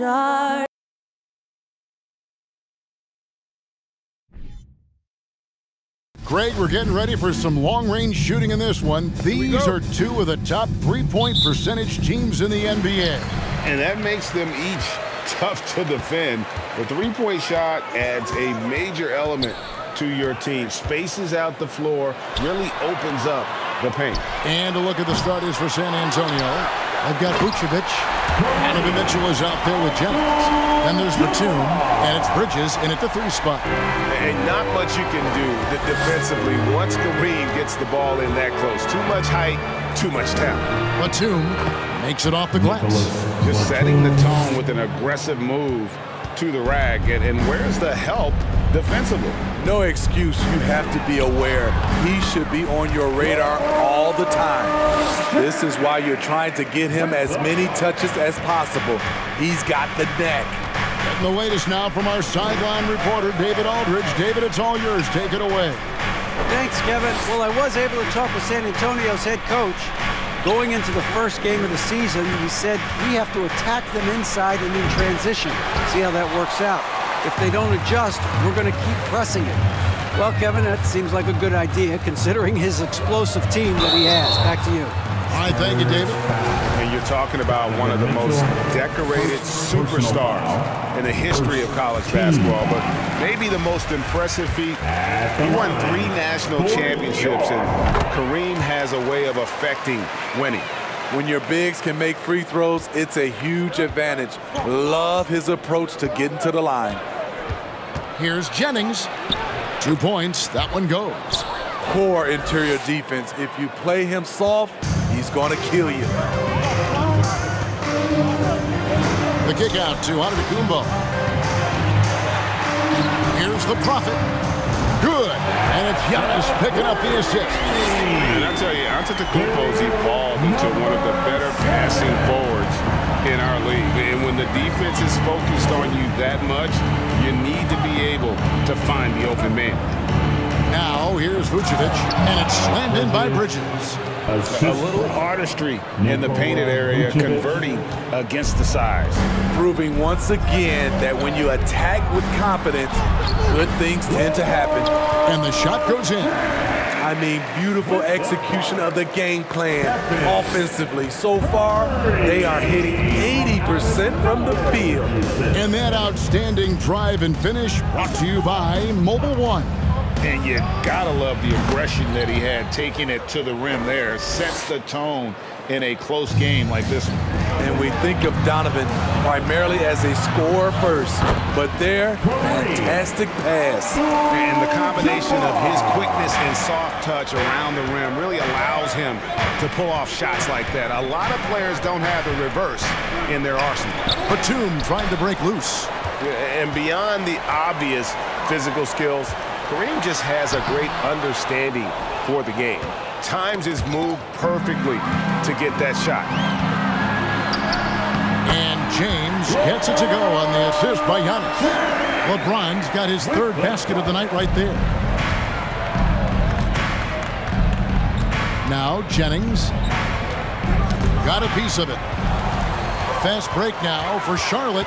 start. Greg, we're getting ready for some long-range shooting in this one. These are two of the top three-point percentage teams in the NBA. And that makes them each tough to defend. The three-point shot adds a major element to your team. Spaces out the floor, really opens up the paint. And a look at the starters for San Antonio. I've got Vucevic. Donovan Mitchell is out there with Jennings. Then there's Batum, and it's Bridges in at the three spot. And not much you can do defensively once Kareem gets the ball in that close. Too much height, too much talent. Batum makes it off the glass. Just setting the tone with an aggressive move to the rag. And, and where's the help defensively? No excuse. You have to be aware. He should be on your radar all the time. This is why you're trying to get him as many touches as possible. He's got the neck. And the latest now from our sideline reporter, David Aldridge. David, it's all yours. Take it away. Thanks, Kevin. Well, I was able to talk with San Antonio's head coach. Going into the first game of the season, he said we have to attack them inside and in transition. See how that works out. If they don't adjust, we're going to keep pressing it. Well, Kevin, that seems like a good idea considering his explosive team that he has. Back to you. All right, thank you, David. And you're talking about one of the most decorated superstars in the history of college basketball, but maybe the most impressive feat. He won three national championships, and Kareem has a way of affecting winning. When your bigs can make free throws, it's a huge advantage. Love his approach to getting to the line. Here's Jennings. Two points. That one goes. Poor interior defense. If you play him soft, he's going to kill you. The kick out to Antetokounmpo. Here's the Prophet. Good. And it's Giannis picking up the assist. And I tell you, Antetokounmpo's evolved into one of the better passing forwards in our league. And when the defense is focused on you that much, you need to be able to find the open man. Now, here's Vucevic, and it's slammed in by Bridges. A little artistry in the painted area, converting against the size. Proving once again that when you attack with confidence, good things tend to happen. And the shot goes in. I mean, beautiful execution of the game plan offensively. So far, they are hitting 80% from the field. And that outstanding drive and finish brought to you by Mobile 1. And you gotta love the aggression that he had taking it to the rim there. Sets the tone in a close game like this one. And we think of Donovan primarily as a scorer first, but there, fantastic pass. And the combination of his quickness and soft touch around the rim really allows him to pull off shots like that. A lot of players don't have the reverse in their arsenal. Batum trying to break loose. And beyond the obvious physical skills, Kareem just has a great understanding for the game. Times his move perfectly to get that shot. And James gets it to go on the assist by Giannis. LeBron's got his third basket of the night right there. Now Jennings got a piece of it. Fast break now for Charlotte.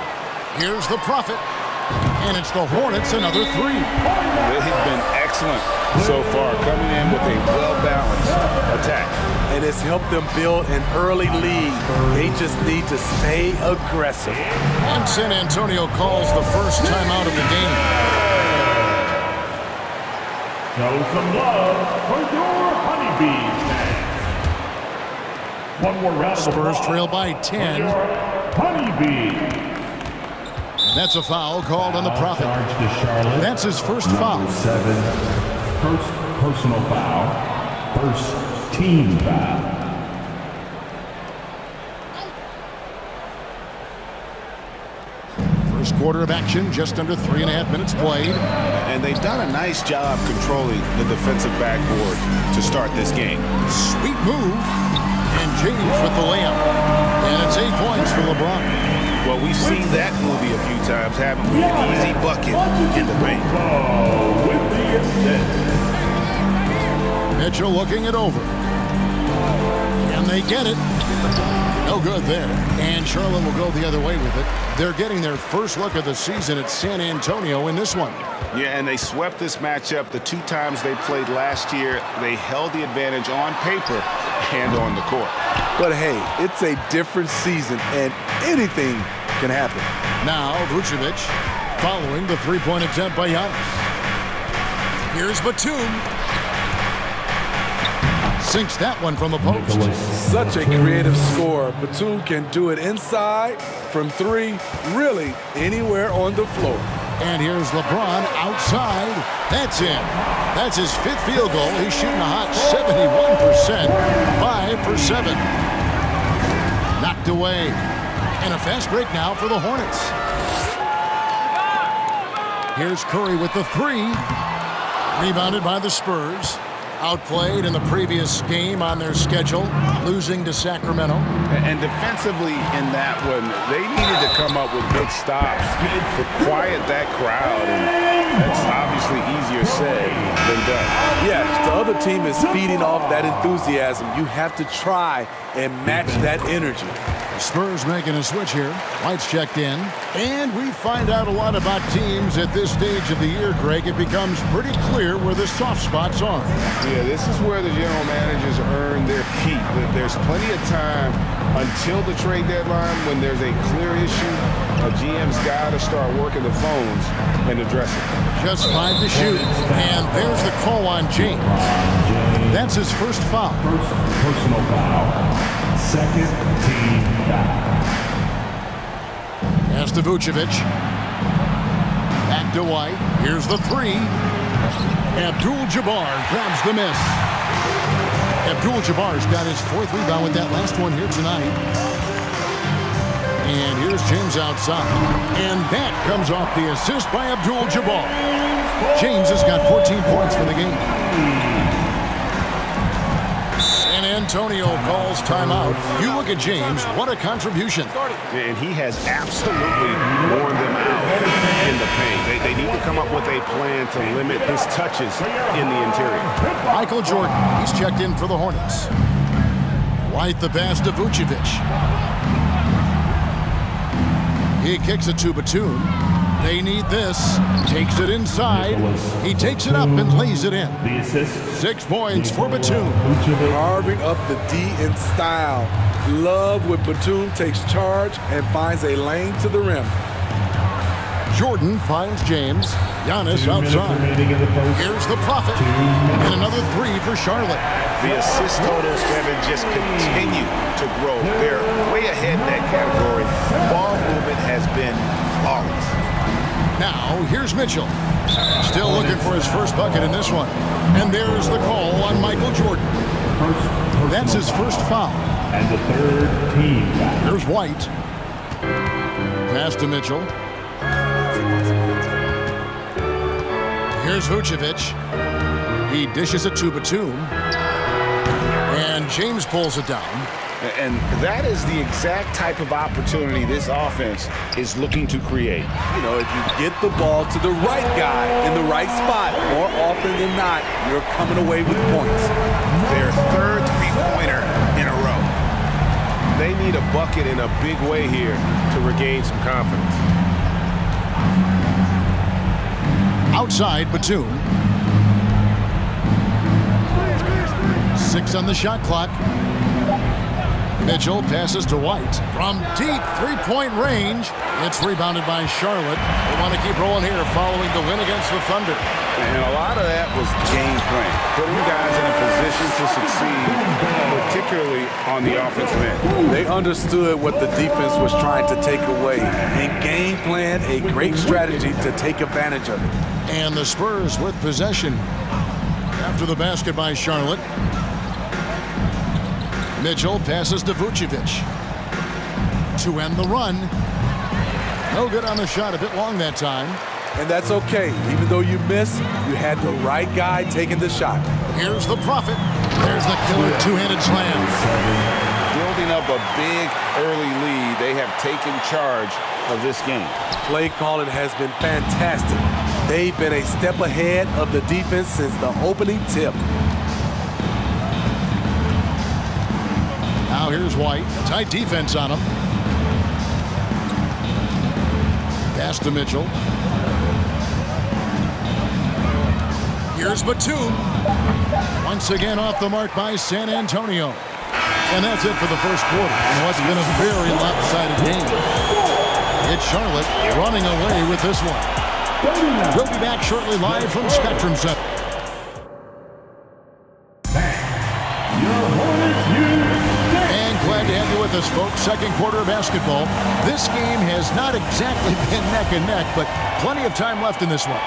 Here's the Prophet. And it's the Hornets, another three. They've been excellent so far, coming in with a well-balanced attack. And it's helped them build an early lead. They just need to stay aggressive. And San Antonio calls the first time out of the game. Show some love for your honeybees. One more round of Spurs trail by 10. honeybees. That's a foul called on the Prophet. Charge to Charlotte. That's his first Number foul. Seven. First personal foul. First team foul. First quarter of action, just under three and a half minutes played. And they've done a nice job controlling the defensive backboard to start this game. Sweet move. And James with the layup. And it's eight points for LeBron. Well, we've seen that movie a few times, haven't we? An easy bucket in the paint. Mitchell looking it over. Can they get it? No good there. And Charlotte will go the other way with it. They're getting their first look of the season at San Antonio in this one. Yeah, and they swept this matchup the two times they played last year. They held the advantage on paper and on the court. But hey, it's a different season, and anything can happen. Now, Vucevic following the three-point attempt by Giannis. Here's Batum. Sinks that one from the post. Such a creative score. Batum can do it inside, from three, really anywhere on the floor. And here's LeBron outside. That's in. That's his fifth field goal. He's shooting a hot 71%. Five for seven. Knocked away. And a fast break now for the Hornets. Here's Curry with the three. Rebounded by the Spurs. Outplayed in the previous game on their schedule, losing to Sacramento. And defensively in that one, they needed to come up with big stops to quiet that crowd. And that's obviously easier said than done. Yes, the other team is feeding off that enthusiasm. You have to try and match that energy. The Spurs making a switch here. White's checked in. And we find out a lot about teams at this stage of the year, Greg. It becomes pretty clear where the soft spots are. Yeah, this is where the general managers earn their keep. There's plenty of time until the trade deadline when there's a clear issue. A GM's got to start working the phones and address it. Just five to shoot. And there's the call on James. That's his first foul. First personal foul. Second team foul. Pass to Vucevic. Back to White. Here's the three. Abdul-Jabbar grabs the miss. Abdul-Jabbar's got his fourth rebound with that last one here tonight. And here's James outside. And that comes off the assist by Abdul-Jabbar. James has got 14 points for the game. Antonio calls timeout. You look at James, what a contribution. And he has absolutely worn them out in the paint. They, they need to come up with a plan to limit his touches in the interior. Michael Jordan, he's checked in for the Hornets. White the pass to Vucevic. He kicks it to Batum. They need this. Takes it inside. He takes it up and lays it in. Six points for Batum. Carving up the D in style. Love when Batum takes charge and finds a lane to the rim. Jordan finds James. Giannis Two outside. the. Here's the prophet. Two minutes. And another three for Charlotte. The assist totals, Kevin, just continue to grow. They're way ahead in that category. Ball movement has been flawless. Now, here's Mitchell. Still looking for his first bucket in this one. And there's the call on Michael Jordan. That's his first foul. And the third team foul. Here's White. Pass to Mitchell. Here's Vucevic. He dishes it to Batum. And James pulls it down. And that is the exact type of opportunity this offense is looking to create. You know, if you get the ball to the right guy in the right spot, more often than not, you're coming away with points. Their third three-pointer in a row. They need a bucket in a big way here to regain some confidence. Outside, Batum. Six on the shot clock. Mitchell passes to White. From deep three-point range, it's rebounded by Charlotte. They want to keep rolling here following the win against the Thunder. And a lot of that was game plan, putting guys in a position to succeed, particularly on the offensive end. They understood what the defense was trying to take away and game plan a great strategy to take advantage of it. And the Spurs with possession. After the basket by Charlotte. Mitchell passes to Vucevic. To end the run. No good on the shot, a bit long that time. And that's okay. Even though you miss, you had the right guy taking the shot. Here's the prophet. There's the killer two-handed slam. Building up a big early lead, they have taken charge of this game. Play calling has been fantastic. They've been a step ahead of the defense since the opening tip. Now here's White. Tight defense on him. Pass to Mitchell. Here's Batum. Once again off the mark by San Antonio. And that's it for the first quarter in what's been a very lopsided game. It's Charlotte running away with this one. We'll be back shortly live from Spectrum Center. With us, folks. Second quarter of basketball. This game has not exactly been neck and neck, but plenty of time left in this one.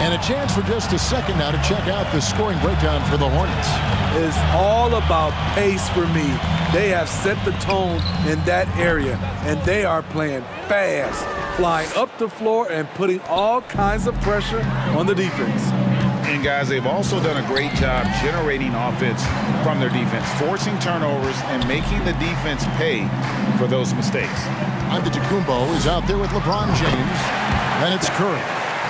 And a chance for just a second now to check out the scoring breakdown for the Hornets. It's all about pace for me. They have set the tone in that area, and they are playing fast, flying up the floor and putting all kinds of pressure on the defense. And guys, they've also done a great job generating offense from their defense, forcing turnovers and making the defense pay for those mistakes. Antetokounmpo is out there with LeBron James. Then it's Curry.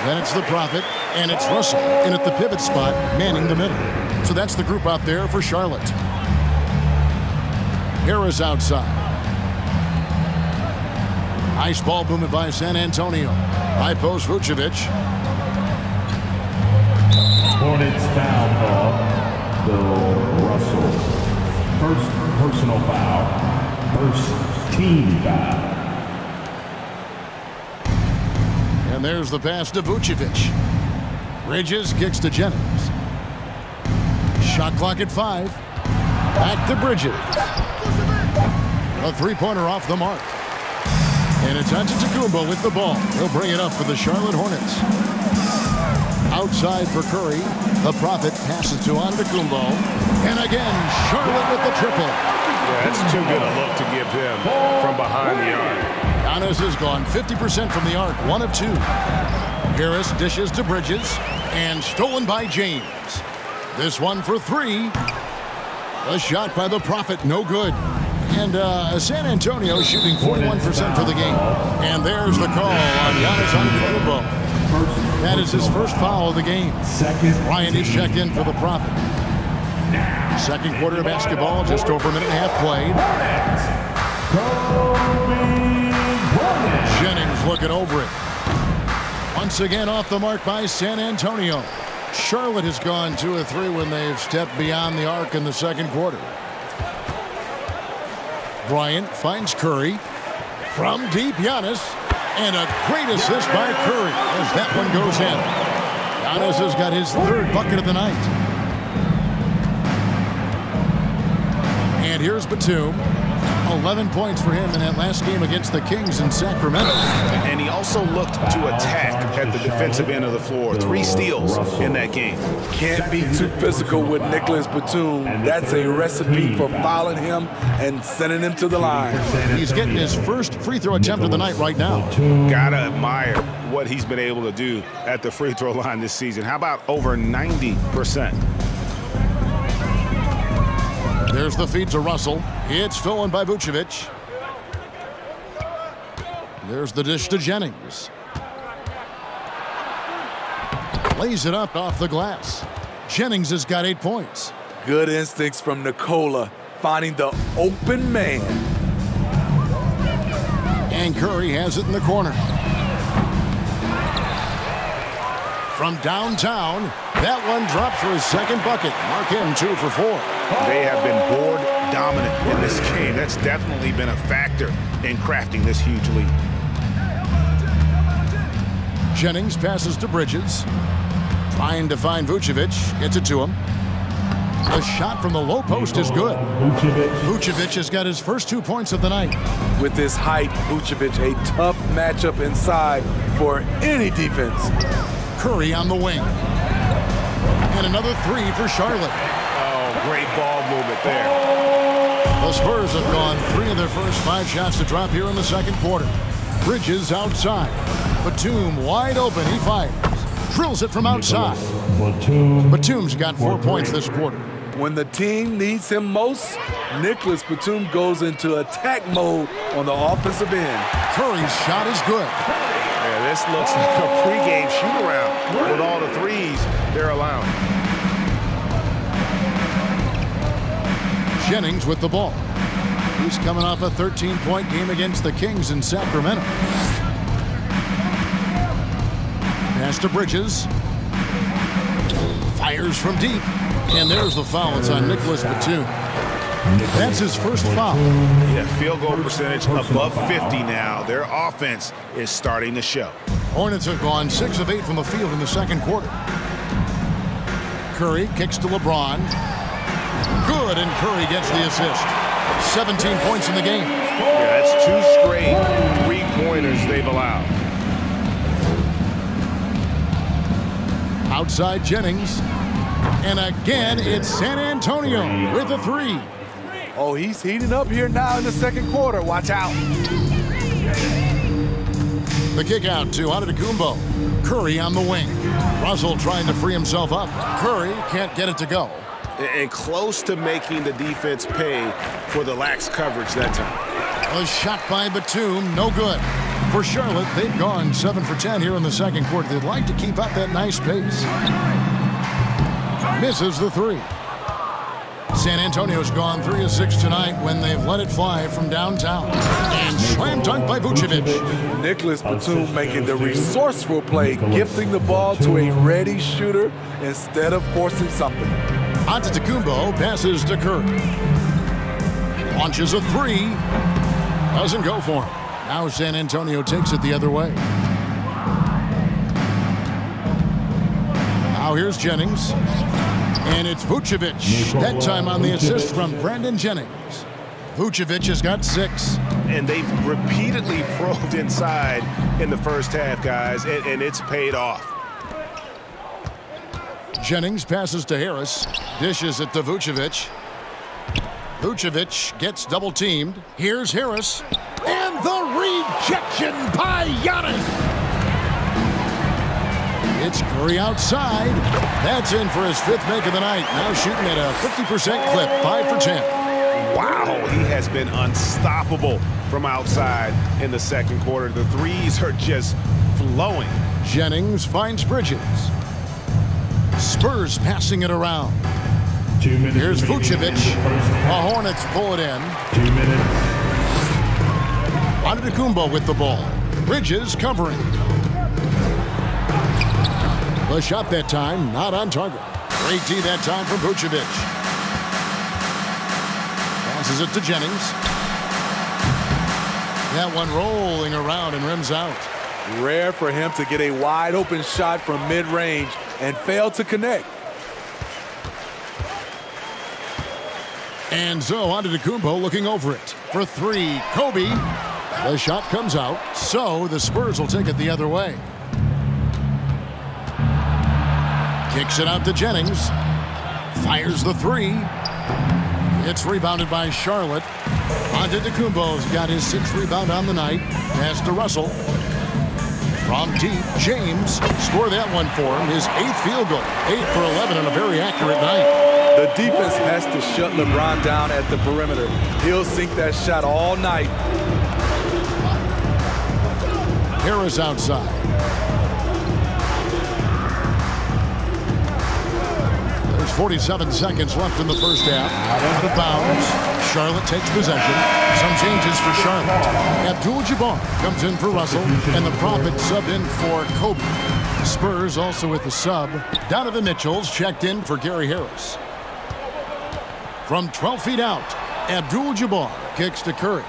Then it's the Prophet. And it's Russell in at the pivot spot, manning the middle. So that's the group out there for Charlotte. Harris outside. Nice ball movement by San Antonio. High post Vucevic. Hornets foul ball. Bill Russell. First personal foul. First team foul. And there's the pass to Vucevic. Bridges kicks to Jennings. Shot clock at five. Back to Bridges. A three-pointer off the mark. And it's Antetokounmpo with the ball. He'll bring it up for the Charlotte Hornets. Outside for Curry. The Prophet passes to Antetokounmpo. And again, Charlotte with the triple. Yeah, that's too good a look to give him from behind the arc. Giannis has gone 50% from the arc, one of two. Harris dishes to Bridges, and stolen by James. This one for three. A shot by the Prophet, no good. And uh, San Antonio shooting 41% for the game. And there's the call on Giannis Antetokounmpo. That is his first foul of the game. Ryan is checked in for the Prophet. Second quarter of basketball, just over a minute and a half played. Jennings looking over it. Once again off the mark by San Antonio. Charlotte has gone two or three when they've stepped beyond the arc in the second quarter. Bryant finds Curry. From deep, Giannis. And a great assist by Curry as that one goes in. Giannis has got his third bucket of the night. And here's Batum. 11 points for him in that last game against the Kings in Sacramento. And he also looked to attack at the defensive end of the floor. Three steals in that game. Can't be too physical with Nicholas Batum. That's a recipe for fouling him and sending him to the line. He's getting his first free throw attempt of the night right now. Gotta admire what he's been able to do at the free throw line this season. How about over 90%? There's the feed to Russell. It's stolen by Vucevic. There's the dish to Jennings. Lays it up off the glass. Jennings has got eight points. Good instincts from Nikola, finding the open man. And Curry has it in the corner. From downtown, that one dropped for his second bucket. Mark him two for four. They have been board dominant in this game. That's definitely been a factor in crafting this huge lead. Jennings passes to Bridges. Trying to find Vucevic. Gets it to him. The shot from the low post is good. Vucevic has got his first two points of the night. With his height, Vucevic, a tough matchup inside for any defense. Curry on the wing. And another three for Charlotte. Oh, great ball movement there. The Spurs have gone three of their first five shots to drop here in the second quarter. Bridges outside. Batum wide open. He fires. Drills it from outside. Batum's got four points this quarter. When the team needs him most, Nicholas Batum goes into attack mode on the offensive end. Curry's shot is good. Yeah, this looks like a pregame shoot-around with all the threes they're allowing. Jennings with the ball. He's coming off a 13-point game against the Kings in Sacramento. Pass to Bridges. Fires from deep. And there's the foul. It's on Nicholas Batum. That's his first foul. Yeah, field goal percentage above 50 now. Their offense is starting to show. Hornets have gone 6 of 8 from the field in the second quarter. Curry kicks to LeBron. Good, and Curry gets the assist. 17 points in the game. Yeah, that's two straight three-pointers they've allowed. Outside Jennings. And again, it's San Antonio with a three. Oh, he's heating up here now in the second quarter. Watch out. The kick out to Antetokounmpo. Curry on the wing. Russell trying to free himself up. Curry can't get it to go. And close to making the defense pay for the lax coverage that time. A shot by Batum, no good. For Charlotte, they've gone 7 for 10 here in the second quarter. They'd like to keep up that nice pace. Misses the three. San Antonio's gone 3 of 6 tonight when they've let it fly from downtown. And slam dunk by Vucevic. Nicholas Batum making the resourceful play, gifting the ball to a ready shooter instead of forcing something. Antetokounmpo passes to Curry. Launches a three. Doesn't go for him. Now San Antonio takes it the other way. Now here's Jennings. And it's Vucevic. That time on the assist from Brandon Jennings. Vucevic has got six. And they've repeatedly probed inside in the first half, guys, and, and it's paid off. Jennings passes to Harris. Dishes it to Vucevic. Vucevic gets double teamed. Here's Harris. And the rejection by Giannis. It's Curry outside. That's in for his fifth make of the night. Now shooting at a 50% clip, 5 for 10. Wow, he has been unstoppable from outside in the second quarter. The threes are just flowing. Jennings finds Bridges. Spurs passing it around. Two minutes Here's remaining in Vucevic. the first half. The Hornets pull it in. Two minutes. Antetokounmpo with the ball. Bridges covering. The shot that time, not on target. Great D that time from Vucevic. Passes it to Jennings. That one rolling around and rims out. Rare for him to get a wide open shot from mid-range and fail to connect. And so Antetokounmpo looking over it for three. Kobe. The shot comes out. So the Spurs will take it the other way. Kicks it out to Jennings. Fires the three. It's rebounded by Charlotte. Antetokounmpo's got his sixth rebound on the night. Pass to Russell. From deep, James score that one for him. His eighth field goal. Eight for 11 on a very accurate night. The defense has to shut LeBron down at the perimeter. He'll sink that shot all night. Harris outside. 47 seconds left in the first half. Out of bounds. Charlotte takes possession. Some changes for Charlotte. Abdul-Jabbar comes in for Russell, and the Prophet subbed in for Kobe. Spurs also with the sub. Donovan Mitchell's checked in for Gary Harris. From 12 feet out, Abdul-Jabbar kicks to Curry.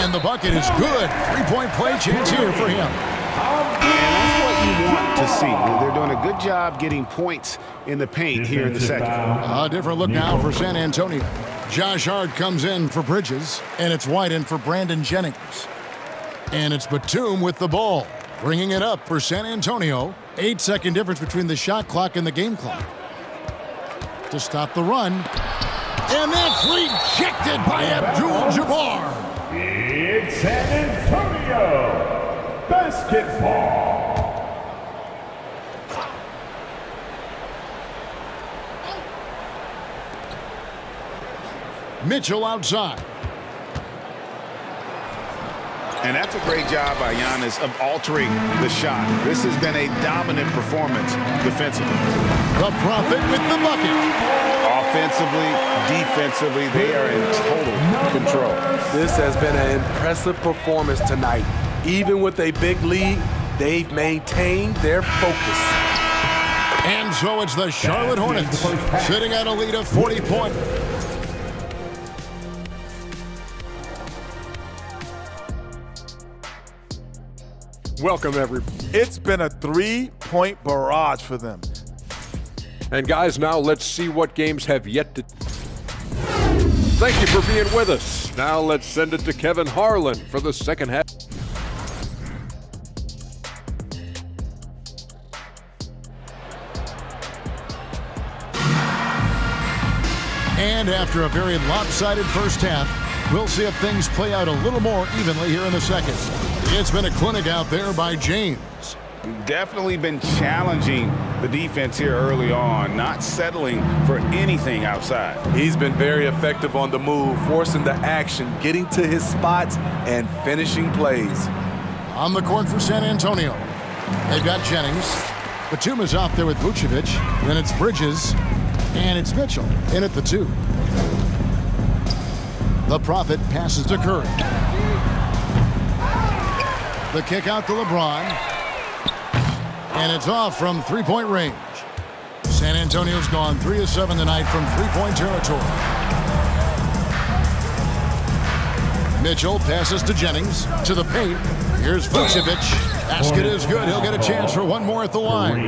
And the bucket is good. Three-point play chance here for him. To see. They're doing a good job getting points in the paint here in the second. A different look now for San Antonio. Josh Hart comes in for Bridges, and it's White in for Brandon Jennings. And it's Batum with the ball, bringing it up for San Antonio. Eight second difference between the shot clock and the game clock. To stop the run. And that's rejected by Abdul-Jabbar. It's San Antonio basketball. Mitchell outside. And that's a great job by Giannis of altering the shot. This has been a dominant performance defensively. The Prophet with the bucket. Offensively, defensively, they are in total control. This has been an impressive performance tonight. Even with a big lead, they've maintained their focus. And so it's the Charlotte Hornets sitting at a lead of 40 points. Welcome, everybody. It's been a three-point barrage for them. And guys, now let's see what games have yet to. Thank you for being with us. Now let's send it to Kevin Harlan for the second half. And after a very lopsided first half, we'll see if things play out a little more evenly here in the second. It's been a clinic out there by James. Definitely been challenging the defense here early on, not settling for anything outside. He's been very effective on the move, forcing the action, getting to his spots, and finishing plays. On the court for San Antonio. They've got Jennings. Batum is out there with Vucevic. Then it's Bridges. And it's Mitchell in at the two. The Prophet passes to Curry. The kick out to LeBron. And it's off from three-point range. San Antonio's gone 3 of 7 tonight from three-point territory. Mitchell passes to Jennings. To the paint. Here's Vucevic. Basket is good. He'll get a chance for one more at the line.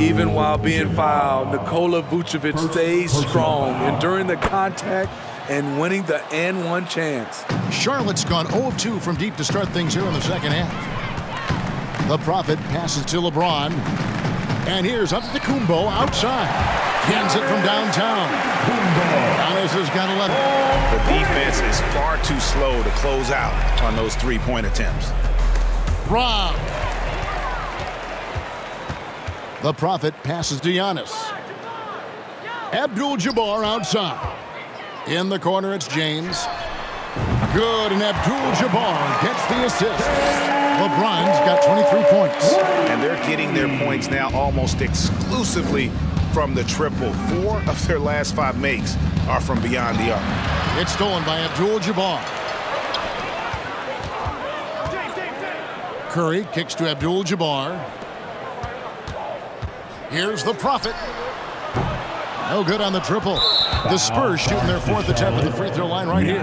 Even while being fouled, Nikola Vucevic stays strong, enduring the contact and winning the N1 chance. Charlotte's gone 0 of 2 from deep to start things here in the second half. The Prophet passes to LeBron. And here's Antetokounmpo outside. Cans it from downtown. Giannis has got 11. The defense is far too slow to close out on those three-point attempts. Rob. The Prophet passes to Giannis. Abdul-Jabbar outside. In the corner, it's James. Good, and Abdul-Jabbar gets the assist. LeBron's got 23 points. And they're getting their points now almost exclusively from the triple. Four of their last five makes are from beyond the arc. It's stolen by Abdul-Jabbar. Curry kicks to Abdul-Jabbar. Here's the Prophet. No good on the triple. The Spurs shooting their fourth attempt at the free throw line right here.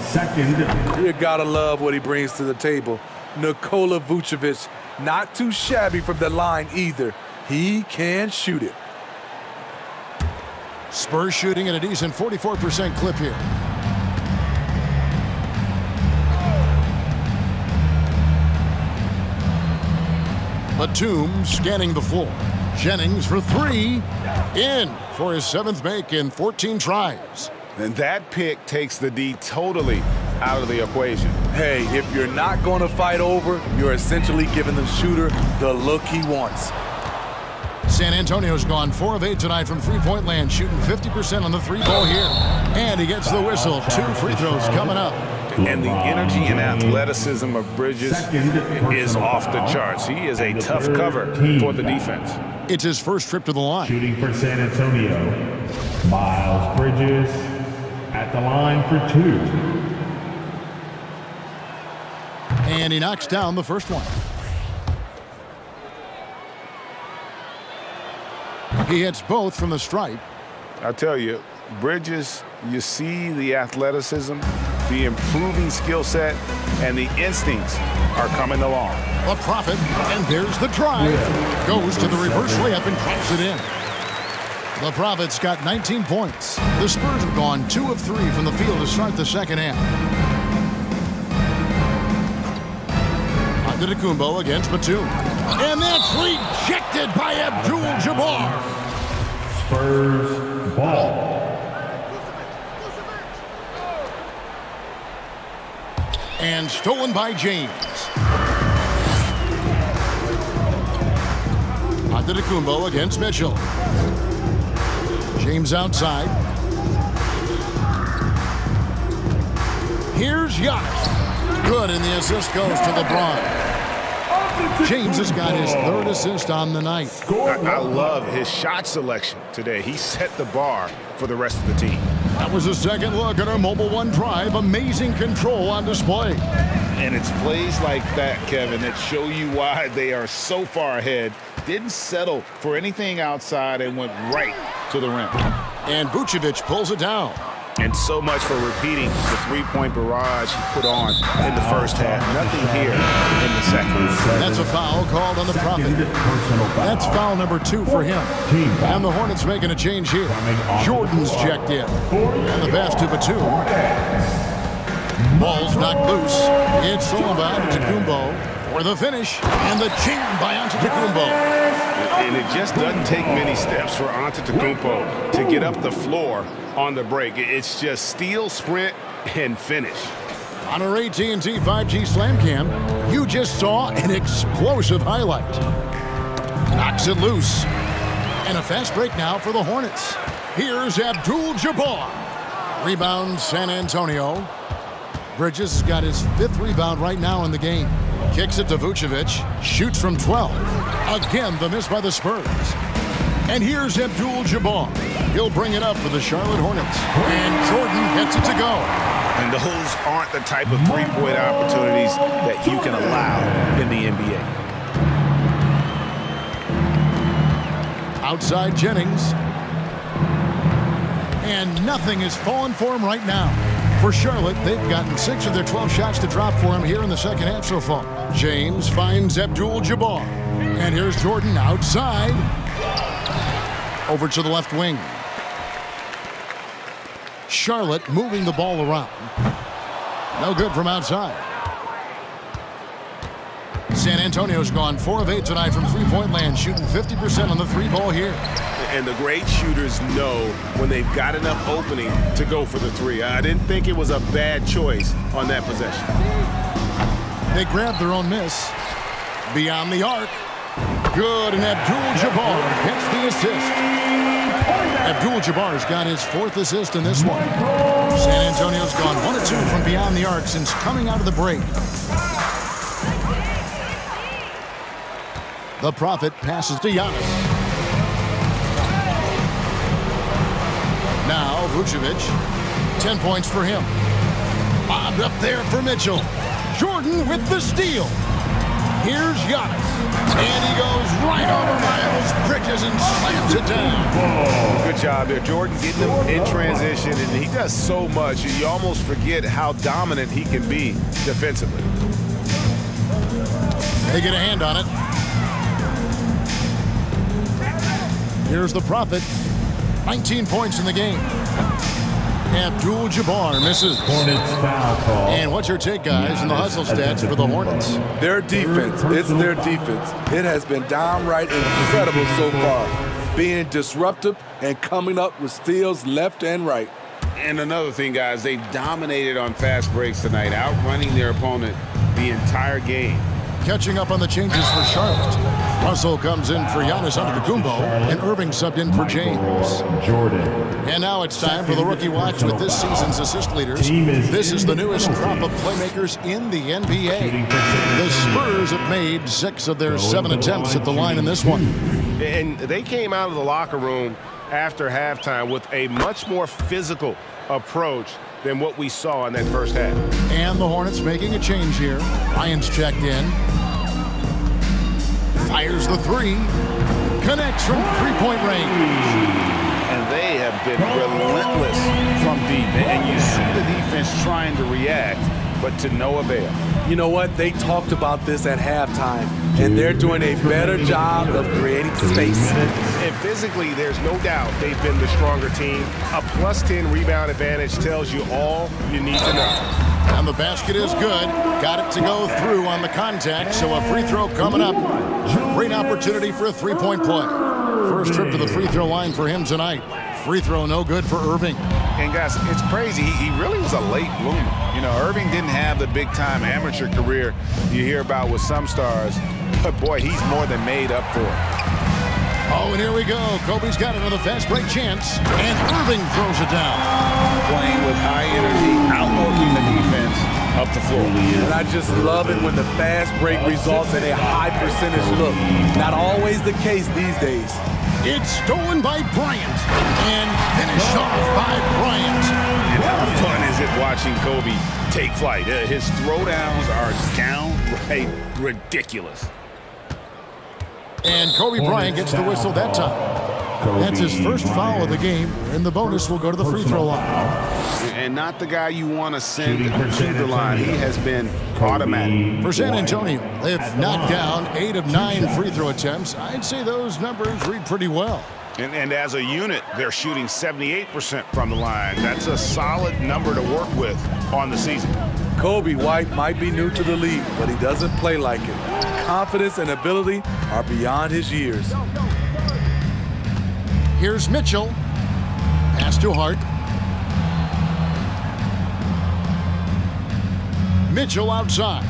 Second. You gotta love what he brings to the table. Nikola Vucevic, not too shabby from the line either. He can shoot it. Spurs shooting at a decent 44% clip here. Batum scanning the floor. Jennings for three. In for his seventh make in 14 tries. And that pick takes the D totally out of the equation. Hey, if you're not going to fight over, you're essentially giving the shooter the look he wants. San Antonio's gone 4 of 8 tonight from three-point land, shooting 50% on the three ball here. And he gets the whistle. Two free throws coming up. And the energy and athleticism of Bridges is off the charts. He is a tough cover for the defense. It's his first trip to the line. Shooting for San Antonio. Miles Bridges at the line for two. And he knocks down the first one. He hits both from the stripe. I'll tell you, Bridges, you see the athleticism, the improving skill set, and the instincts are coming along. The Prophet, and there's the drive. Goes to the reverse layup and drops it in. The Prophet's got 19 points. The Spurs have gone 2 of 3 from the field to start the second half. Antetokounmpo against Batum. And that's rejected by Abdul-Jabbar. Spurs ball. And stolen by James. Antetokounmpo against Mitchell. James outside. Here's Giannis. Good, and the assist goes to LeBron. James has got his third assist on the night. I, I, love his shot selection today. He set the bar for the rest of the team. That was a second look at our Mobile One Drive. Amazing control on display. And it's plays like that, Kevin, that show you why they are so far ahead. Didn't settle for anything outside and went right to the rim. And Vucevic pulls it down. And so much for repeating the three-point barrage he put on in the first half. Nothing here in the second. That's a foul called on the Prophet. That's foul number two for him. And the Hornets making a change here. Jordan's checked in. And the pass to Batum. Ball's knocked loose. It's all about Antetokounmpo for the finish. And the jam by Antetokounmpo. And it just doesn't take many steps for Antetokounmpo to get up the floor on the break. It's just steal, sprint, and finish. On our AT&T 5G Slam Cam, you just saw an explosive highlight. Knocks it loose. And a fast break now for the Hornets. Here's Abdul-Jabbar. Rebound San Antonio. Bridges has got his fifth rebound right now in the game. Kicks it to Vucevic. Shoots from 12. Again, the miss by the Spurs. And here's Abdul-Jabbar. He'll bring it up for the Charlotte Hornets. And Jordan gets it to go. And those aren't the type of three-point opportunities that you can allow in the NBA. Outside Jennings. And nothing is falling for him right now. For Charlotte, they've gotten six of their 12 shots to drop for him here in the second half so far. James finds Abdul-Jabbar. And here's Jordan outside. Over to the left wing. Charlotte moving the ball around. No good from outside. San Antonio's gone 4 of 8 tonight from three-point land, shooting 50% on the three ball here. And the great shooters know when they've got enough opening to go for the three. I didn't think it was a bad choice on that possession. They grabbed their own miss. Beyond the arc. Good, and Abdul-Jabbar gets the assist. Abdul-Jabbar's got his fourth assist in this one. San Antonio's gone 1 2 from beyond the arc since coming out of the break. The Prophet passes to Giannis. Vucevic, 10 points for him. Bobbed up there for Mitchell. Jordan with the steal. Here's Giannis. And he goes right over Miles Bridges and slams it down. Oh, good job there. Jordan getting him in transition, and he does so much. You almost forget how dominant he can be defensively. They get a hand on it. Here's the Prophet. 19 points in the game. Abdul-Jabbar misses. Hornets foul call. And what's your take, guys, in the hustle stats for the Hornets? Their defense, it's their defense. It has been downright incredible so far. Being disruptive and coming up with steals left and right. And another thing, guys, they've dominated on fast breaks tonight, outrunning their opponent the entire game. Catching up on the changes for Charlotte. Russell comes in for Giannis Antetokounmpo, and Irving subbed in for James. Jordan. And now it's time for the Rookie Watch with this season's assist leaders. This is the newest crop of playmakers in the NBA. The Spurs have made six of their seven attempts at the line in this one. And they came out of the locker room after halftime with a much more physical approach than what we saw in that first half. And the Hornets making a change here. Lyons checked in. Fires the three. Connects from three-point range. And they have been relentless from deep. And you see the defense trying to react, but to no avail. You know what? They talked about this at halftime, and they're doing a better job of creating space. And physically, there's no doubt they've been the stronger team. A plus 10 rebound advantage tells you all you need to know. And the basket is good. Got it to go through on the contact, so a free throw coming up. Great opportunity for a three-point play. First trip to the free throw line for him tonight. Free throw no good for Irving. And guys, it's crazy. He, he really was a late bloomer. You know, Irving didn't have the big-time amateur career you hear about with some stars, but boy, he's more than made up for it. Oh, and here we go. Kobe's got another fast break chance, and Irving throws it down. Playing with high energy, outworking the defense, off the floor. And I just love it when the fast break results in a high percentage look. Not always the case these days. It's stolen by Bryant and finished off by Bryant. And how fun is it watching Kobe take flight? Uh, his throwdowns are downright ridiculous. And Kobe Bryant gets the whistle that time. That's his first foul of the game, and the bonus will go to the free throw line. And not the guy you want to send to the line. He has been automatic. For San Antonio, they've knocked down eight of nine free throw attempts. I'd say those numbers read pretty well. And, and as a unit, they're shooting 78% from the line. That's a solid number to work with on the season. Coby White might be new to the league, but he doesn't play like it. Confidence and ability are beyond his years. Here's Mitchell. Pass to Hart. Mitchell outside.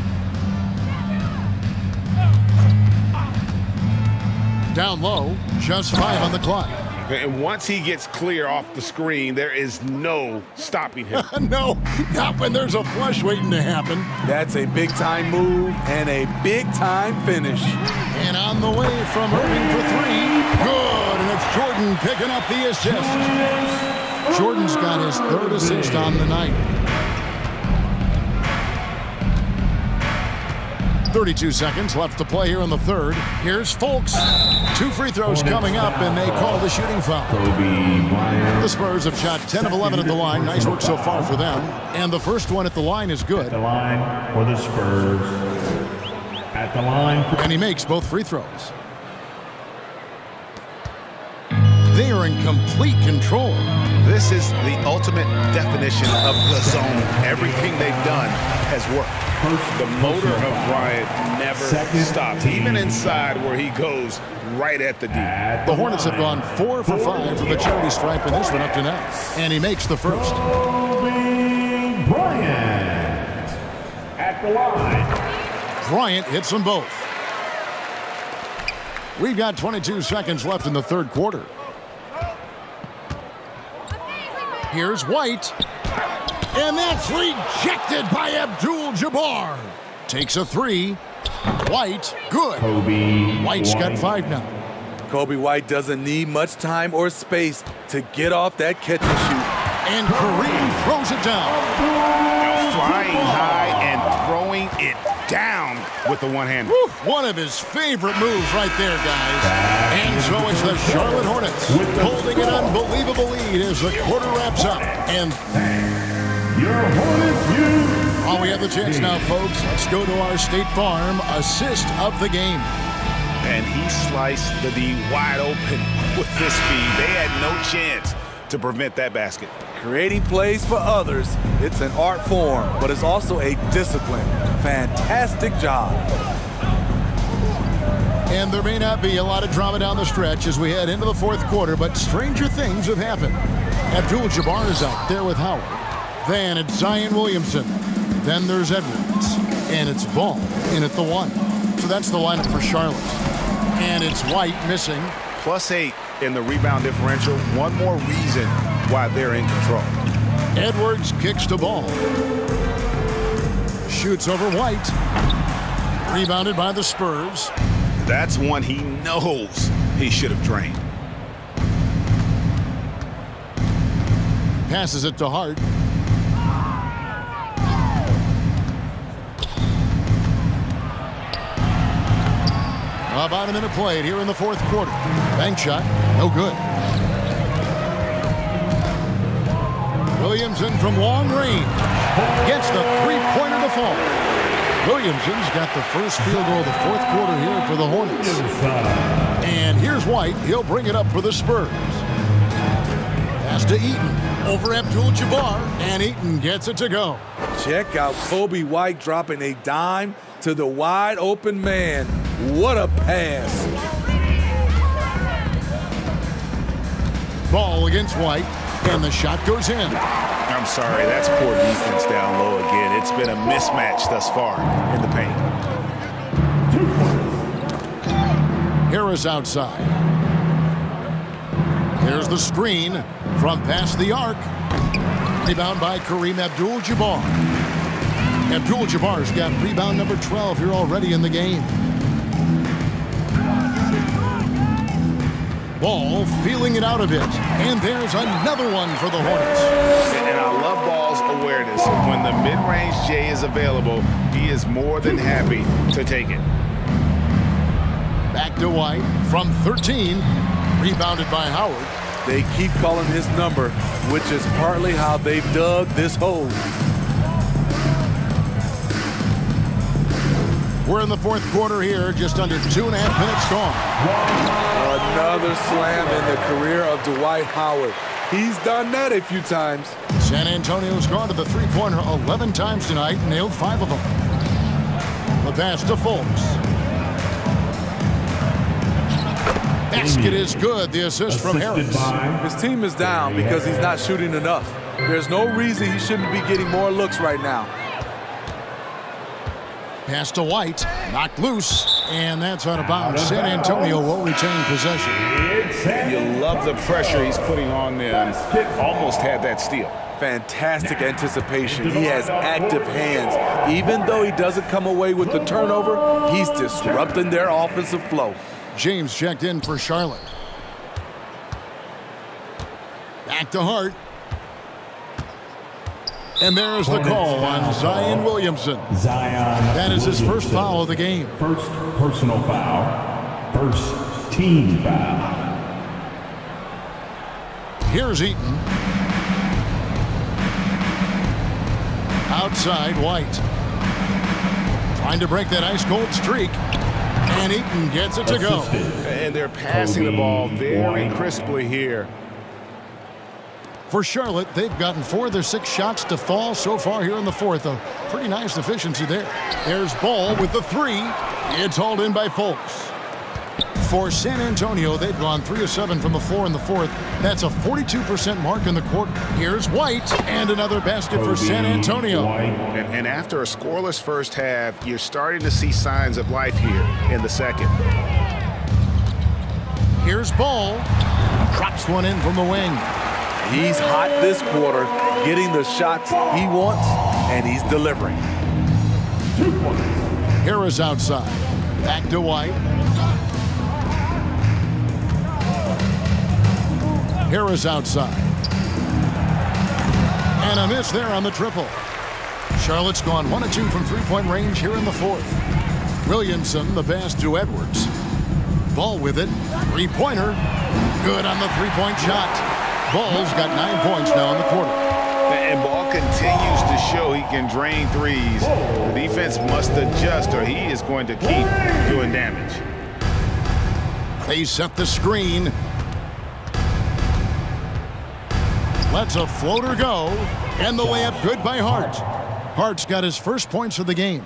Down low, just five on the clock. And once he gets clear off the screen, there is no stopping him. no, not when there's a flush waiting to happen. That's a big-time move and a big-time finish. And on the way from Irving for three. Good, and it's Jordan picking up the assist. Jordan's got his third assist on the night. 32 seconds left to play here in the third. Here's Fultz. Two free throws coming up, and they call the shooting foul. The Spurs have shot 10 of 11 at the line. Nice work so far for them. And the first one at the line is good. At The line for the Spurs. At the line. And he makes both free throws. They are in complete control. This is the ultimate definition of the zone. Everything they've done has worked. The motor of Bryant never stops, even inside where he goes right at the D. The Hornets have gone four for five from the charity stripe in this one up to now. And he makes the first. Kobe Bryant. At the line. Bryant hits them both. We've got 22 seconds left in the third quarter. Here's White. And that's rejected by Abdul-Jabbar. Takes a three. White, good. Coby White's got five now. Coby White doesn't need much time or space to get off that catch and shoot. And Kareem throws it down. Flying high with the one-hander. Whew, one of his favorite moves right there, guys. And so it's the Charlotte Hornets holding an unbelievable lead as the quarter wraps up. And Your Hornets use. while we have the chance now, folks, let's go to our State Farm assist of the game. And he sliced the D wide open with this feed. They had no chance to prevent that basket. Creating plays for others, it's an art form, but it's also a discipline. Fantastic job. And there may not be a lot of drama down the stretch as we head into the fourth quarter, but stranger things have happened. Abdul-Jabbar is out there with Howard. Then it's Zion Williamson. Then there's Edwards. And it's Ball in at the one. So that's the lineup for Charlotte. And it's White missing. Plus eight in the rebound differential. One more reason why they're in control. Edwards kicks the ball. Shoots over White. Rebounded by the Spurs. That's one he knows he should have drained. Passes it to Hart. About a minute played here in the fourth quarter. Bank shot, no good. Williamson from long range gets the three-pointer to fall. Williamson's got the first field goal of the fourth quarter here for the Hornets. And here's White. He'll bring it up for the Spurs. Pass to Eaton over Abdul-Jabbar, and Eaton gets it to go. Check out Coby White dropping a dime to the wide open man. What a pass. Ball against White, and the shot goes in. I'm sorry, that's poor defense down low again. It's been a mismatch thus far in the paint. Harris outside. There's the screen from past the arc. Rebound by Kareem Abdul-Jabbar. Abdul-Jabbar's got rebound number 12 here already in the game. Ball feeling it out a bit. And there's another one for the Hornets. And I love Ball's awareness. When the mid-range J is available, he is more than happy to take it. Back to White from 13. Rebounded by Howard. They keep calling his number, which is partly how they've dug this hole. We're in the fourth quarter here, just under two and a half minutes gone. Another slam in the career of Dwight Howard. He's done that a few times. San Antonio's gone to the three-pointer 11 times tonight, nailed five of them. The pass to Fultz. Basket is good. The assist from Harris. His team is down because he's not shooting enough. There's no reason he shouldn't be getting more looks right now. Pass to White, knocked loose, and that's out of bounds. San Antonio will retain possession. You love the pressure he's putting on them. Almost had that steal. Fantastic anticipation. He has active hands. Even though he doesn't come away with the turnover, he's disrupting their offensive flow. James checked in for Charlotte. Back to Hart. And there's the call on Zion Williamson. Zion. That is his first foul of the game. First personal foul. First team foul. Here's Eaton. Outside, White. Trying to break that ice-cold streak. And Eaton gets it to go. And they're passing the ball very crisply here. For Charlotte, they've gotten four of their six shots to fall so far here in the fourth. A pretty nice efficiency there. There's Ball with the three. It's hauled in by Folks. For San Antonio, they've gone 3 of 7 from the floor in the fourth. That's a 42% mark in the quarter. Here's White, and another basket for San Antonio. And, and after a scoreless first half, you're starting to see signs of life here in the second. Here's Ball. Drops one in from the wing. He's hot this quarter, getting the shots he wants, and he's delivering. Harris outside. Back to White. Harris outside. And a miss there on the triple. Charlotte's gone 1 2 from three point range here in the fourth. Williamson, the pass to Edwards. Ball with it. Three pointer. Good on the three point shot. Ball's got nine points now in the quarter. And Ball continues to show he can drain threes. The defense must adjust or he is going to keep doing damage. They set the screen. Lets a floater go. And the layup good by Hart. Hart's got his first points of the game.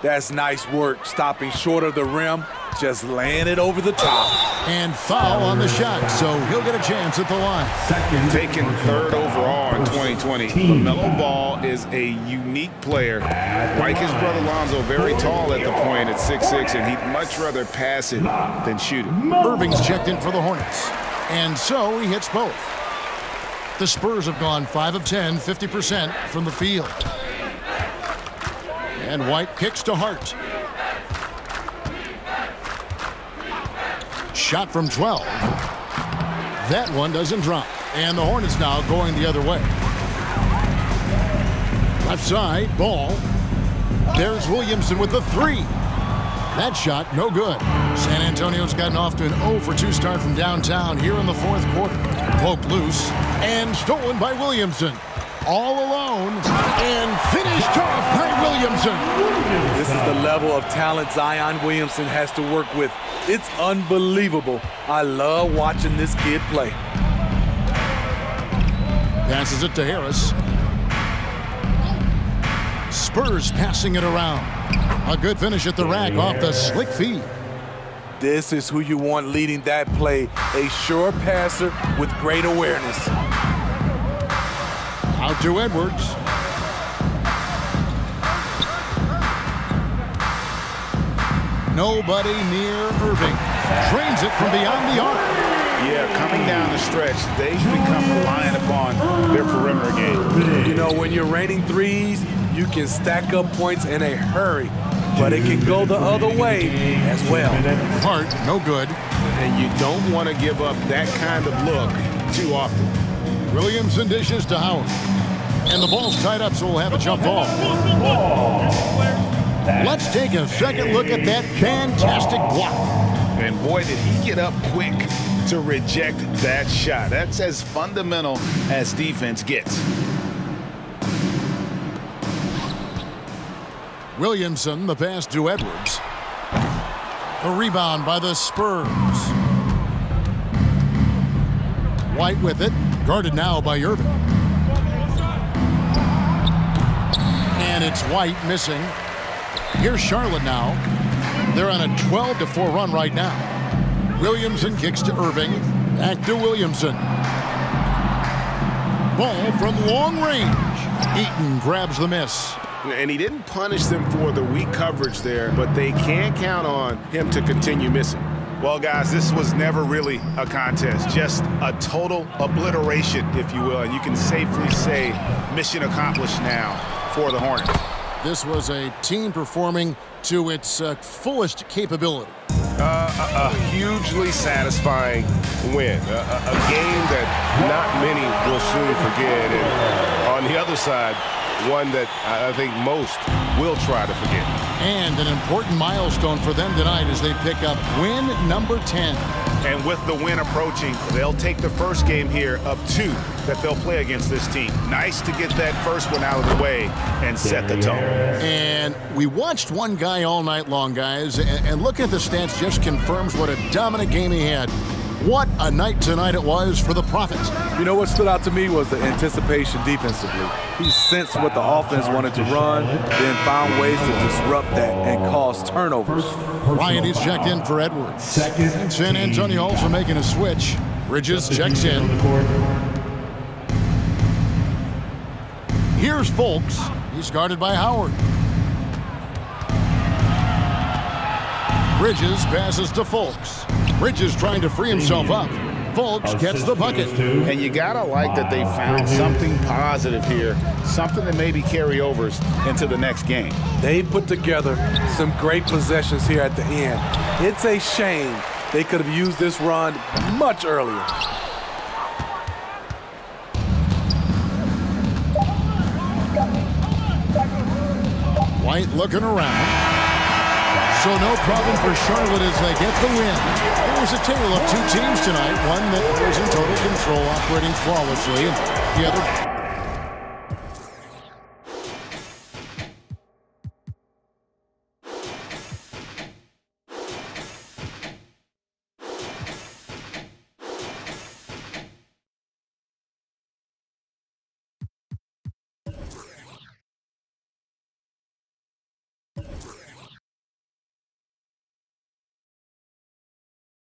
That's nice work, stopping short of the rim, just laying it over the top. And foul on the shot, so he'll get a chance at the line. Second. Taken third overall in 2020, LaMelo Ball is a unique player. Like his brother Lonzo, very tall at the point at 6'6", and he'd much rather pass it than shoot it. Irving's checked in for the Hornets. And so he hits both. The Spurs have gone 5 of 10, 50% from the field. And White kicks to Hart. Shot from 12. That one doesn't drop. And the Hornets now going the other way. Left side, ball. There's Williamson with the three. That shot, no good. San Antonio's gotten off to an 0 for 2 start from downtown here in the fourth quarter. Poked loose and stolen by Williamson. All alone and finished off by Williamson. This is the level of talent Zion Williamson has to work with. It's unbelievable. I love watching this kid play. Passes it to Harris. Spurs passing it around. A good finish at the rack off the slick feed. This is who you want leading that play. A sure passer with great awareness. Out to Edwards. Nobody near Irving. Drains it from beyond the arc. Yeah, coming down the stretch, they've become reliant upon their perimeter game. You know, when you're raining threes, you can stack up points in a hurry, but it can go the other way as well. Hart, no good. And you don't want to give up that kind of look too often. Williamson dishes to Howard. And the ball's tied up, so we'll have a jump ball. Let's take a second look at that fantastic block. And boy, did he get up quick to reject that shot. That's as fundamental as defense gets. Williamson, the pass to Edwards. The rebound by the Spurs. White with it, guarded now by Irving. And it's White missing. Here's Charlotte now. They're on a 12 to 4 run right now. Williamson kicks to Irving. Back to Williamson. Ball from long range. Eaton grabs the miss. And he didn't punish them for the weak coverage there, but they can't count on him to continue missing. Well, guys, this was never really a contest, just a total obliteration, if you will. And you can safely say mission accomplished now for the Hornets. This was a team performing to its uh, fullest capability. Uh, a, a, hugely satisfying win. A, a, a game that not many will soon forget. And on the other side, one that I think most will try to forget. And an important milestone for them tonight as they pick up win number 10. And with the win approaching, they'll take the first game here of two that they'll play against this team. Nice to get that first one out of the way and set the tone. And we watched one guy all night long, guys, and, and looking at the stats just confirms what a dominant game he had. What a night tonight it was for the Prophets. You know what stood out to me was the anticipation defensively. He sensed what the offense wanted to run, then found ways to disrupt that and cause turnovers. Ryan is checked in for Edwards. San Antonio also making a switch. Bridges checks in. Here's Folks. He's guarded by Howard. Bridges passes to Folks. Bridges trying to free himself up. Folks gets the bucket. And you gotta like that they found something positive here, something that maybe carry overs into the next game. They put together some great possessions here at the end. It's a shame they could have used this run much earlier. White looking around. So no problem for Charlotte as they get the win. It was a tale of two teams tonight. One that was in total control, operating flawlessly, and the other